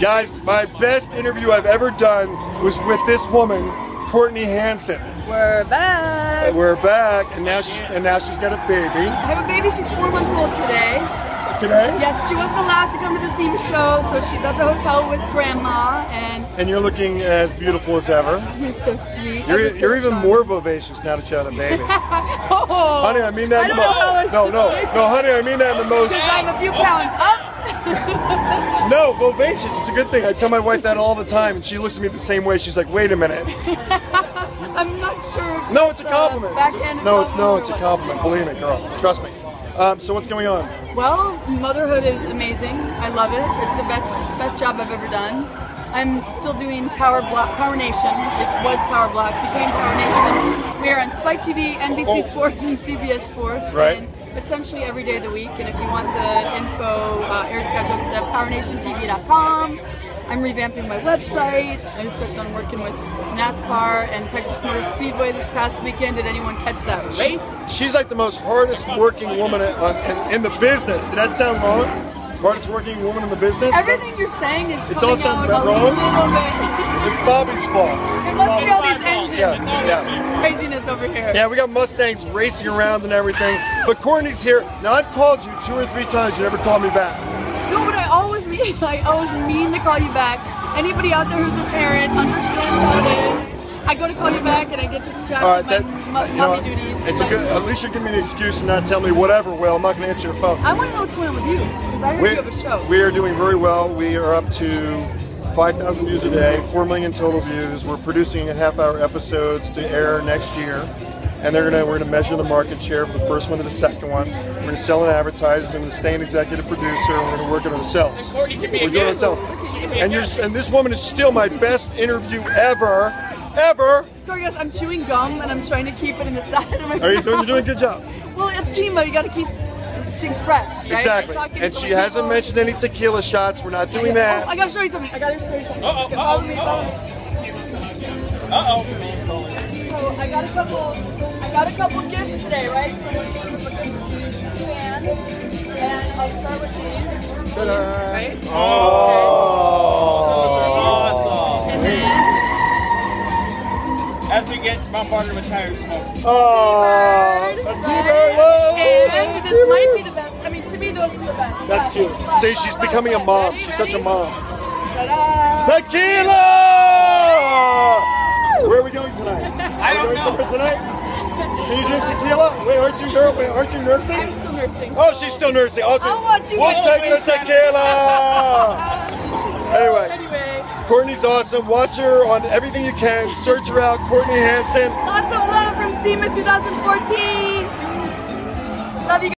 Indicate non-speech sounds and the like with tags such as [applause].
Guys, my best interview I've ever done was with this woman, Courtney Hansen. We're back. We're back, and now she's and now she's got a baby I have a baby. She's four months old today. today. Yes, she wasn't allowed to come to the SEMA show, so she's at the hotel with grandma, and And you're looking as beautiful as ever. you're so sweet. You're, so you're even more vivacious now that you have a baby. [laughs] Oh, honey, I mean that I in don't the know how. No, no, no, honey, I mean that in the most. Because I'm a few pounds up. No, vivacious. It's a good thing. I tell my wife that all the time, and she looks at me the same way. She's like, "Wait a minute." [laughs] I'm not sure. if No, it's a compliment. It's a- no, it's no, it's a compliment. Believe me, girl. Trust me. Um, so what's going on? Well, motherhood is amazing. I love it. It's the best best job I've ever done. I'm still doing Power Block, Power Nation. It was Power Block, became Power Nation. We are on Spike TV, NBC Oh. Sports, and CBS Sports. Right. And essentially every day of the week. And if you want the info, uh, air schedule, at PowerNationTV.com. I'm revamping my website. I just got done working with NASCAR and Texas Motor Speedway this past weekend. Did anyone catch that race? She's like the most hardest working woman in, in, in the business. Did that sound wrong? Hardest working woman in the business? Everything you're saying is It's coming all out a wrong? little bit. It's Bobby's fault. It must be all these. Yeah, yeah. Craziness over here. Yeah, we got Mustangs racing around and everything. But Courtney's here. Now I've called you two or three times. You never called me back. No, but I always mean, [laughs] I always mean to call you back. Anybody out there who's a parent understands how it is. I go to call you back and I get distracted All right, by that mu- you know, duties. it's a good. At least you give me an excuse and not tell me whatever. Will I'm not going to answer your phone. I want to know what's going on with you because I heard We, you have a show. we are doing very well. We are up to 5,000 views a day, 4 million total views. We're producing a half hour episodes to air next year. And they're gonna we're gonna measure the market share from the first one to the second one. We're gonna sell an advertiser and stay an executive producer and we're gonna work it ourselves. We're doing it ourselves. She can be a And you're and this woman is still my best interview ever. Ever. Sorry guys, I'm chewing gum and I'm trying to keep it in the [laughs] side of my mouth. Are you doing you're doing a good job. Well, it's SEMA, you got to keep things fresh, right? Exactly. You're talking to And she many hasn't people. mentioned any tequila shots. We're not doing Oh, that. I gotta show you something. I gotta show you something. Uh-oh, Okay, follow me, uh-oh, follow me. Uh-oh. So I got a couple. I got a couple gifts today, right? From a, from a good fan, and I'll start with these. These, right? Oh. And then As we get bombarded with tire smoke. Oh, a T-bird, T-bird. right? Whoa, And a this might That's cute. See, she's becoming a mom. She's such a mom. Tequila! Where are we going tonight? I Are don't we going know. somewhere tonight? Can you drink tequila? Wait, aren't you girl? Wait, aren't you nursing? I'm still nursing. Oh, she's still nursing. Okay. I'll watch you We'll guys take the tequila. [laughs] Anyway, Anyway, Courtney's awesome. Watch her on everything you can. Search her out, Courtney Hansen. lots of love from SEMA 2014. Love you.